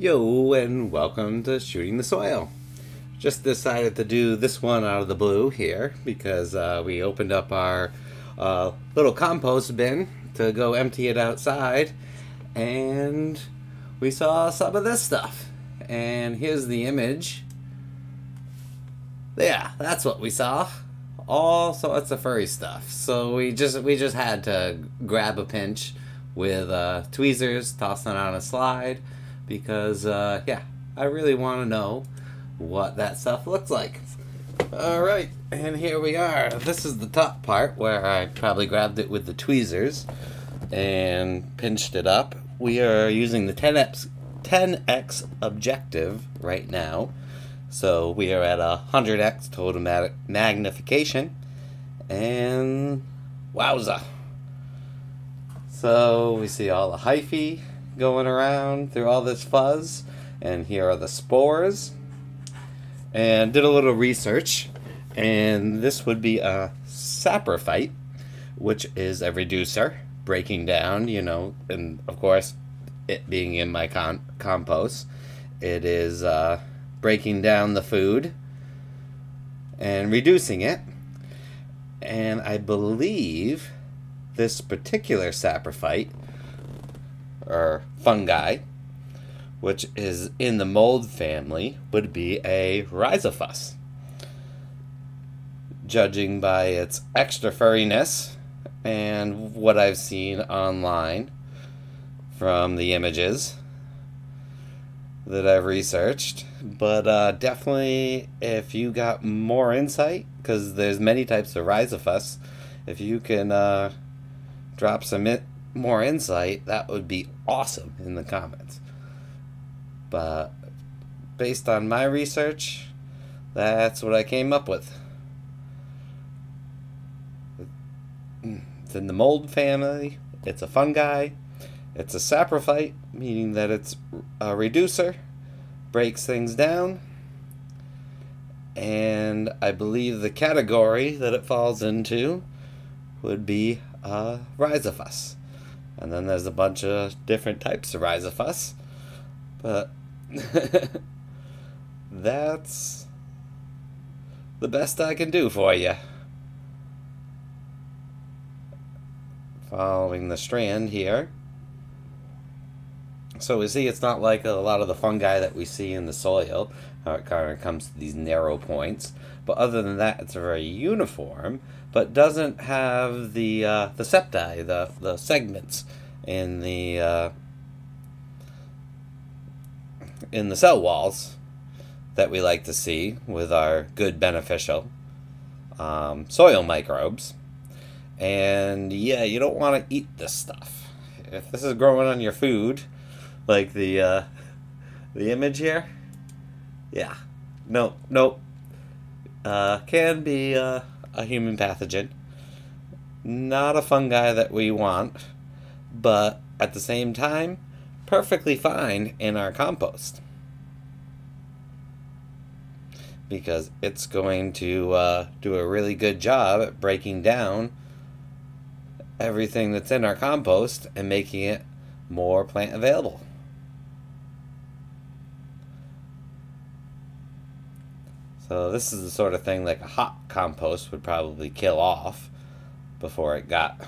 Yo, and welcome to Shooting the Soil. Just decided to do this one out of the blue here because uh, we opened up our uh, little compost bin to go empty it outside and we saw some of this stuff. And here's the image. Yeah, that's what we saw. All sorts of furry stuff. So we just we just had to grab a pinch with uh, tweezers, toss it on a slide because uh, yeah, I really want to know what that stuff looks like. All right, and here we are. This is the top part where I probably grabbed it with the tweezers and pinched it up. We are using the 10x 10x objective right now. So we are at a 100x total magnification and wowza. So we see all the hyphae going around through all this fuzz. And here are the spores. And did a little research. And this would be a saprophyte, which is a reducer, breaking down, you know, and of course, it being in my con- compost, it is uh, breaking down the food and reducing it. And I believe this particular saprophyte or fungi, which is in the mold family, would be a rhizophus. Judging by its extra furriness and what I've seen online from the images that I've researched, but uh, definitely if you got more insight, because there's many types of rhizophus, if you can uh, drop some more insight, that would be awesome in the comments. But based on my research, that's what I came up with. It's in the mold family. It's a fungi. It's a saprophyte, meaning that it's a reducer, breaks things down. And I believe the category that it falls into would be uh, Rhizophus. And then there's a bunch of different types of Rhizophus. But that's the best I can do for you. Following the strand here. So we see it's not like a lot of the fungi that we see in the soil, how it kind of comes to these narrow points. But other than that, it's a very uniform but doesn't have the uh, the septi, the the segments in the uh, in the cell walls that we like to see with our good beneficial um, soil microbes. And yeah, you don't want to eat this stuff. If this is growing on your food, like the uh, the image here, yeah, no, nope, uh, can be uh, a human pathogen. Not a fungi that we want, but at the same time, perfectly fine in our compost. Because it's going to uh, do a really good job at breaking down everything that's in our compost and making it more plant available. So this is the sort of thing like a hot compost would probably kill off before it got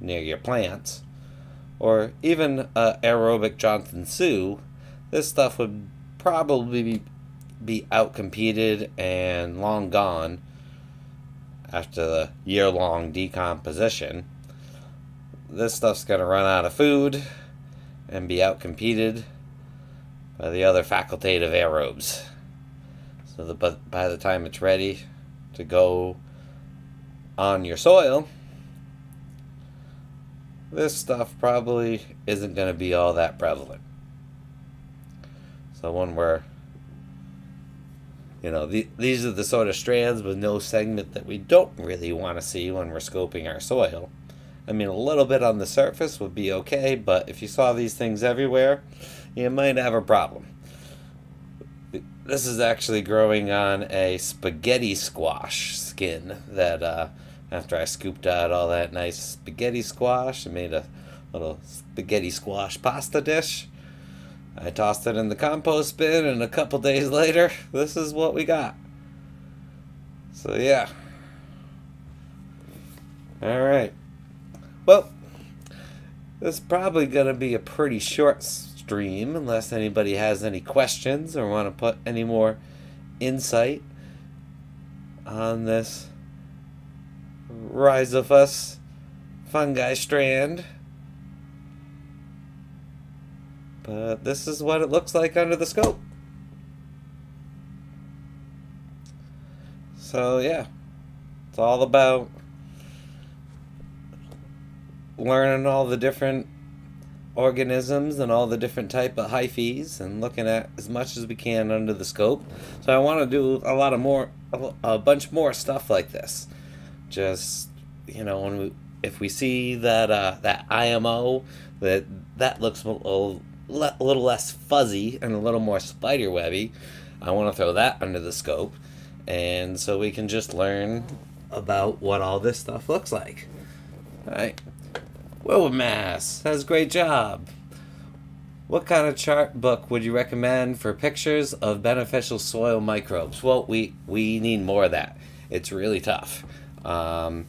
near your plants. Or even uh, aerobic Johnson Su, this stuff would probably be, outcompeted and long gone after the year long decomposition. This stuff's going to run out of food and be outcompeted by the other facultative aerobes. So the, but by the time it's ready to go on your soil, this stuff probably isn't going to be all that prevalent. So when we're, you know, the, these are the sort of strands with no segment that we don't really want to see when we're scoping our soil. I mean, a little bit on the surface would be okay, but if you saw these things everywhere, you might have a problem. This is actually growing on a spaghetti squash skin that uh, after I scooped out all that nice spaghetti squash and made a little spaghetti squash pasta dish. I tossed it in the compost bin, and a couple days later, this is what we got. So, yeah. Alright. Well, this is probably going to be a pretty short stream, unless anybody has any questions or want to put any more insight on this Rhizopus fungi strand. But this is what it looks like under the scope. So yeah, it's all about learning all the different organisms and all the different type of hyphae and looking at as much as we can under the scope. So I want to do a lot of more, a bunch more stuff like this. Just you know, when we if we see that uh, that IMO that that looks a little, a little less fuzzy and a little more spider webby, I want to throw that under the scope, and so we can just learn about what all this stuff looks like. All right. Wilmass That's a great job. What kind of chart book would you recommend for pictures of beneficial soil microbes? Well, we, we need more of that. It's really tough. Um,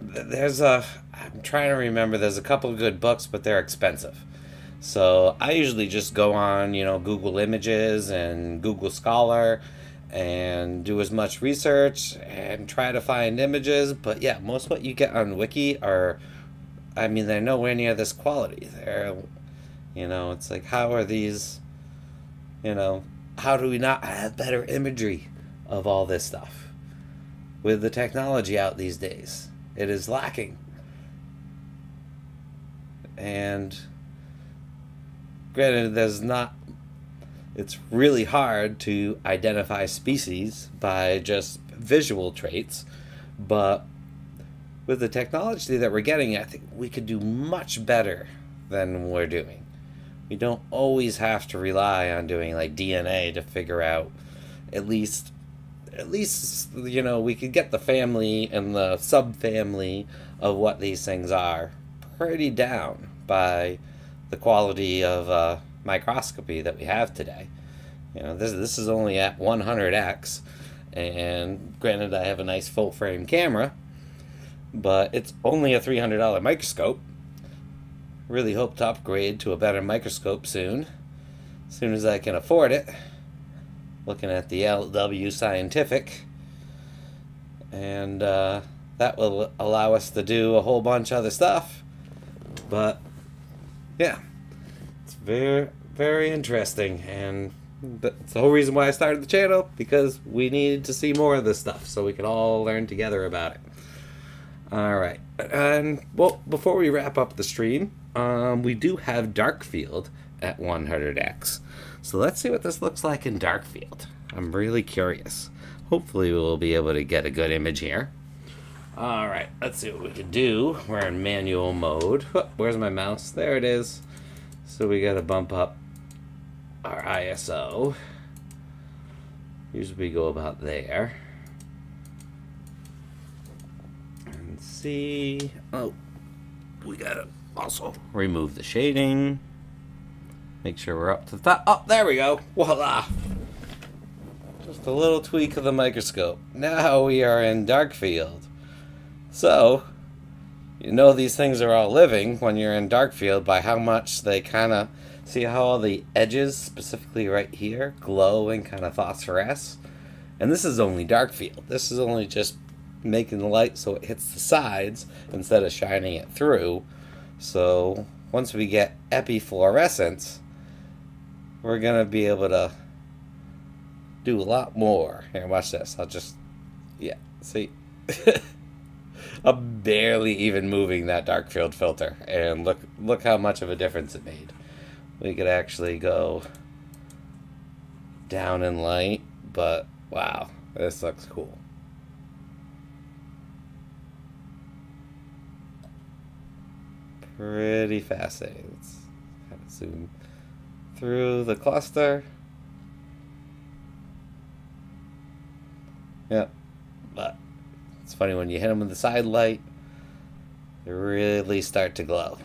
there's a, I'm trying to remember, there's a couple of good books, but they're expensive. So I usually just go on, you know, Google Images and Google Scholar and do as much research and try to find images. But yeah, most what you get on Wiki are I mean, they're nowhere near this quality. They're, you know, it's like, how are these, you know, how do we not have better imagery of all this stuff with the technology out these days? It is lacking. And granted, there's not, it's really hard to identify species by just visual traits, but with the technology that we're getting, I think we could do much better than we're doing. We don't always have to rely on doing like DNA to figure out at least at least you know we could get the family and the subfamily of what these things are pretty down by the quality of uh, microscopy that we have today. You know, this this is only at 100x, and granted, I have a nice full frame camera, but it's only a $300 microscope. Really hope to upgrade to a better microscope soon, as soon as I can afford it. Looking at the LW Scientific, and uh, that will allow us to do a whole bunch of other stuff. But yeah, it's very, very interesting, and that's the whole reason why I started the channel because we needed to see more of this stuff so we could all learn together about it. All right. And, well, before we wrap up the stream, um, we do have Darkfield at 100x. So let's see what this looks like in Darkfield. I'm really curious. Hopefully we'll be able to get a good image here. All right, let's see what we can do. We're in manual mode. Where's my mouse? There it is. So we got to bump up our ISO. Usually we go about there. See. Oh, we gotta also remove the shading. Make sure we're up to the top. Oh, there we go. Voila. Just a little tweak of the microscope. Now we are in dark field. So, you know these things are all living when you're in dark field by how much they kind of see how all the edges, specifically right here, glow and kind of phosphoresce. And this is only dark field. This is only just making the light so it hits the sides instead of shining it through. So once we get epifluorescence, we're going to be able to do a lot more. Here, watch this. I'll just, yeah, see. I'm barely even moving that dark field filter. And look, look how much of a difference it made. We could actually go down in light, but wow, this looks cool. Pretty fascinating. Let's kind of zoom through the cluster. Yep, but it's funny when you hit them with the side light, they really start to glow.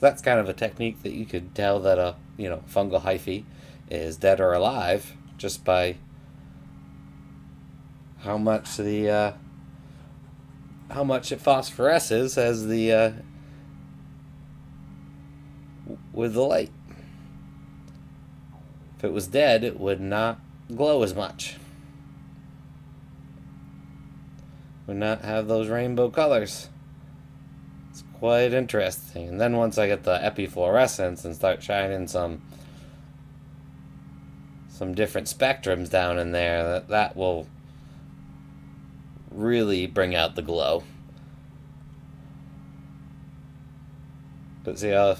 That's kind of a technique that you could tell that a you know fungal hyphae is dead or alive just by how much the uh, how much it phosphoresces as the uh, with the light. If it was dead, it would not glow as much. Would not have those rainbow colors. It's quite interesting. And then once I get the epifluorescence and start shining some some different spectrums down in there, that, that will really bring out the glow. But see how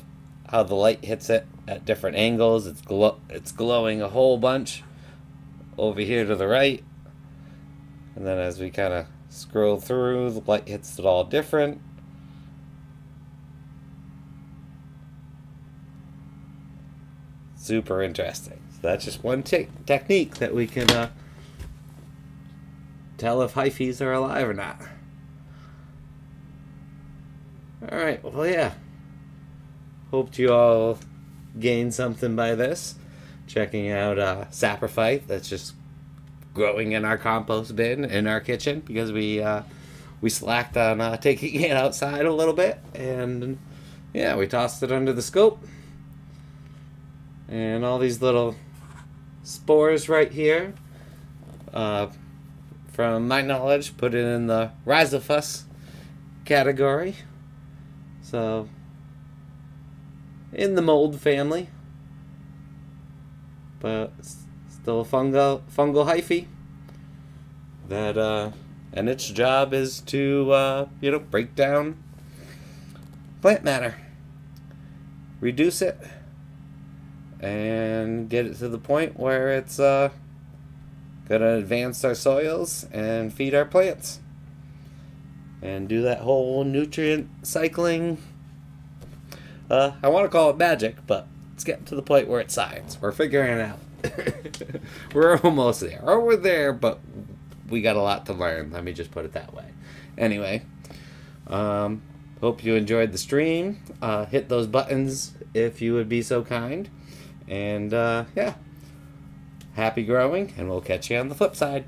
how the light hits it at different angles. It's glow it's glowing a whole bunch over here to the right. And then as we kind of scroll through, the light hits it all different. Super interesting. So that's just one te technique that we can uh, tell if hyphes are alive or not. Alright, well, yeah. Hoped you all gained something by this. Checking out uh, saprophyte that's just growing in our compost bin in our kitchen because we uh, we slacked on uh, taking it outside a little bit. And yeah, we tossed it under the scope. And all these little spores right here. Uh, from my knowledge, put it in the Rhizophus category. So, in the mold family, but still a fungal fungal hyphae. That uh, and its job is to uh, you know break down plant matter, reduce it, and get it to the point where it's uh, gonna advance our soils and feed our plants and do that whole nutrient cycling. Uh, I want to call it magic, but it's getting to the point where it's science. We're figuring it out. we're almost there. Or we're there, but we got a lot to learn. Let me just put it that way. Anyway, um, hope you enjoyed the stream. Uh, hit those buttons if you would be so kind. And uh, yeah, happy growing, and we'll catch you on the flip side.